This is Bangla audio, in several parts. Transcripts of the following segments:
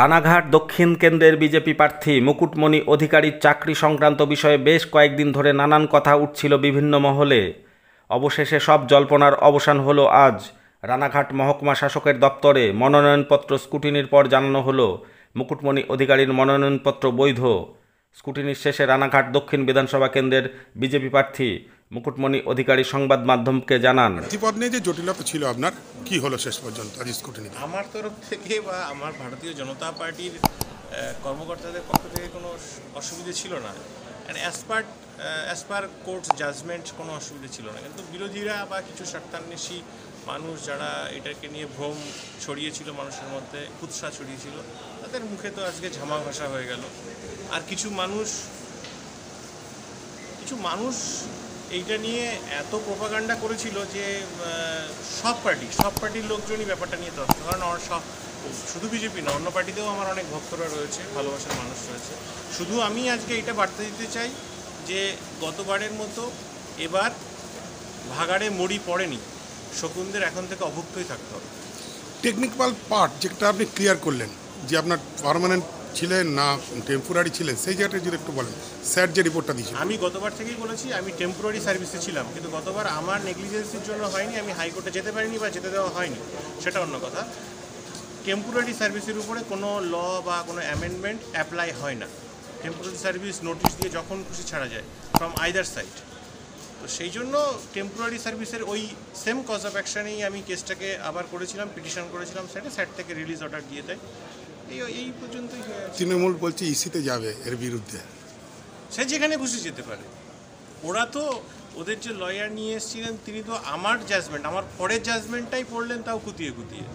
রানাঘাট দক্ষিণ কেন্দ্রের বিজেপি প্রার্থী মুকুটমণি অধিকারীর চাকরি সংক্রান্ত বিষয়ে বেশ কয়েকদিন ধরে নানান কথা উঠছিল বিভিন্ন মহলে। অবশেষে সব জল্পনার অবসান হলো আজ। রানাঘাট মহকুমা শাসকের দপ্তরে মনোনয়নপত্র স্কুটিনির পর জানানো হলো মুকুটমণি অধিকারীর মনোনয়নপত্র বৈধ। স্কুটিনির শেষে রানাঘাট দক্ষিণ বিধানসভা কেন্দ্রের বিজেপি প্রার্থী মুকুটমণি অধিকারী সংবাদ মাধ্যমকে জানান। প্রার্থীপদ নিয়ে যে জটিলতা ছিল আপনার কি হলো শেষ পর্যন্ত আজ স্কুটিনি আমার তরফ থেকে বা আমার ভারতীয় জনতা পার্টির কর্মকর্তাদের পক্ষ থেকে কোনো অস- অসুবিধে ছিল না। As per as per court judgement কোনো অসুবিধে ছিল না। কিন্তু বিরোধীরা বা কিছু স্বার্থান্বেষী মানুষ যারা এটাকে নিয়ে ভ্রম ছড়িয়েছিল মানুষের মধ্যে কুৎসা ছড়িয়েছিল তাদের মুখে তো আজকে ঝামা ভাষা হয়ে গেল। আর কিছু মানুষ কিছু মানুষ এইটা নিয়ে এত প্রোপাগান্ডা করেছিল যে সব পার্টি, সব পার্টির লোকজনই ব্যাপারটা নিয়ে তথ্য কারণ আমার সব, শুধু বিজেপি না, অন্য পার্টিতেও আমার অনেক ভক্তরা রয়েছে, ভালোবাসার মানুষ রয়েছে। শুধু আমি আজকে এটা বার্তা দিতে চাই যে, গতবারের মতো এবার ভাগাড়ে মরি পড়েনি। শকুনদের এখন থেকে অভুক্তই থাকতে হবে। টেকনিক্যাল পার্ট যেটা আপনি ক্লিয়ার করলেন, যে আপনার পার্মানেন্ট ছিলেন না টেম্পোরারি ছিলেন, সেই জায়গাটা যদি একটু বলেন, স্যার যে রিপোর্টটা দিয়েছিল। আমি গতবার থেকেই বলেছি, আমি টেম্পোরারি সার্ভিসে ছিলাম, কিন্তু গতবার আমার নেগলিজেন্সির জন্য হয়নি, আমি হাইকোর্টে যেতে পারিনি বা যেতে দেওয়া হয়নি, সেটা অন্য কথা। টেম্পোরারি সার্ভিসের উপরে কোনো ল বা কোনো অ্যামেন্ডমেন্ট অ্যাপ্লাই হয় না। টেম্পোরারি সার্ভিস নোটিশ দিয়ে যখন খুশি ছাড়া যায় ফ্রম আইদার সাইড তো সেই জন্য টেম্পোরারি সার্ভিসের ওই সেম কজ অফ অ্যাকশানেই আমি কেসটাকে আবার করেছিলাম পিটিশন করেছিলাম, সেটা স্যার থেকে রিলিজ অর্ডার দিয়ে দেয়। এই এই পর্যন্তই তৃণমূল বলছে ইসিতে যাবে এর বিরুদ্ধে। সে যেখানে খুশি যেতে পারে। ওরা তো ওদের যে লয়ার নিয়ে এসেছিলেন তিনি তো আমার জাজমেন্ট আমার পরের জাজমেন্টটাই পড়লেন তাও কুতিয়ে কুতিয়ে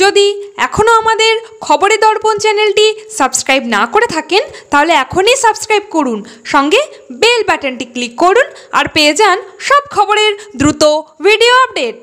যদি এখনও আমাদের খবরে দর্পণ চ্যানেলটি সাবস্ক্রাইব না করে থাকেন তাহলে এখনই সাবস্ক্রাইব করুন। সঙ্গে বেল বাটনটি ক্লিক করুন আর পেয়ে যান সব খবরের দ্রুত ভিডিও আপডেট